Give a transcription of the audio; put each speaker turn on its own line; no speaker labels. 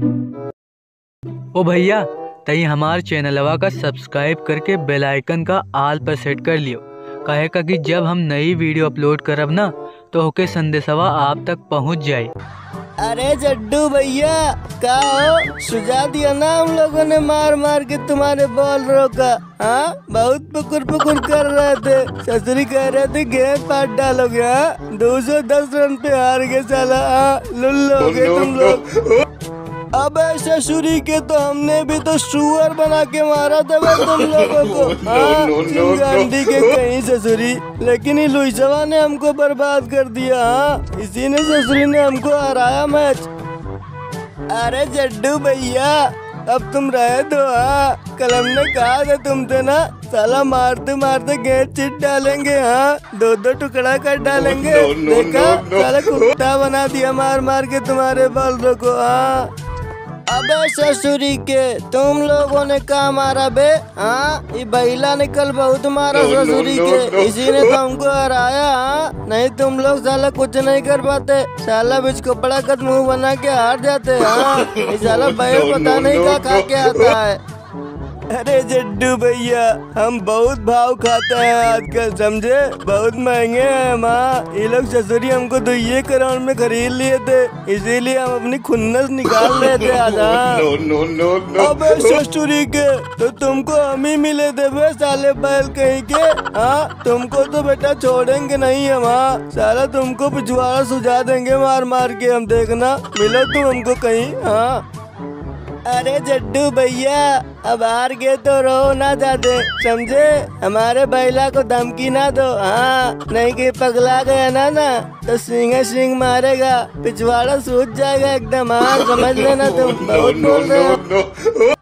ओ भैया तई हमार चैनलवा का सब्सक्राइब करके बेल आइकन का आल पर सेट कर लियो। कहे का कि जब हम नई वीडियो अपलोड करब ना तो होके संदेशवा आप तक पहुँच जाए
अरे जड्डू भैया का हो? सुझा दिया ना हम लोगों ने मार मार के तुम्हारे बॉल रोका हाँ? बहुत पुकुर पुकुर कर रहे थे। ससुरी कह रहे थे गेंद पाट डालोगे हाँ? दो सौ दस रन पे हार गए साला हाँ? लुल्लो। हो तुम लोग। अबे ससुरी के तो हमने भी तो सुअर बना के मारा था भाई तुम लोगों को। हाँ चिंगांडी के कहीं ससुरी लेकिन ये लुइसवा ने हमको बर्बाद कर दिया हाँ। इसी ने ससुरी ने हमको हराया मैच। अरे जड्डू भैया अब तुम रहे दो हाँ। कल हमने कहा था तुमसे ना साला मारते मारते गेंद चिट डालेंगे हाँ। दो दो टुकड़ा कर डालेंगे। देखा साला कुत्ता बना दिया मार मार के तुम्हारे बालों को हाँ। अबे ससुरी के तुम लोगों ने कहा मारा बे हाँ? ये बहिला ने कल बहुत मारा ससुरी के। इसी ने तो हमको हराया हाँ? नहीं तुम लोग साला कुछ नहीं कर पाते। साला बीच कपड़ा का मुँह बना के हार जाते हाँ? साला बैल पता नहीं क्या खा के आता है। अरे जड्डू भैया हम बहुत भाव खाते हैं आजकल समझे? बहुत महँगे हैं माँ। ये लोग ससुरी हमको तो ये करोड़ में खरीद लिए थे इसीलिए हम अपनी खुन्नस निकाल रहे थे अबे ससुरी के तो तुमको हम ही मिले थे बे साले बैल कहीं के? हाँ तुमको तो बेटा छोड़ेंगे नहीं हम हाँ साला तुमको पिछवाड़ा सुझा देंगे मार मार के हम देखना। मिलो तुम हमको कहीं हाँ। अरे जड्डू भैया अब हार गए तो रो ना जाते समझे? हमारे बैला को धमकी ना दो। हाँ नहीं कि पगला गया ना ना तो सिंह सिंह मारेगा। पिछवाड़ा सूझ जाएगा एकदम। हाँ समझ लेना तुम। बहुत बोल रहे हो।